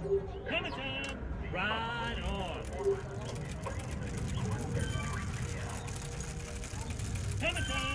Hammer time! Right on! Hammer time!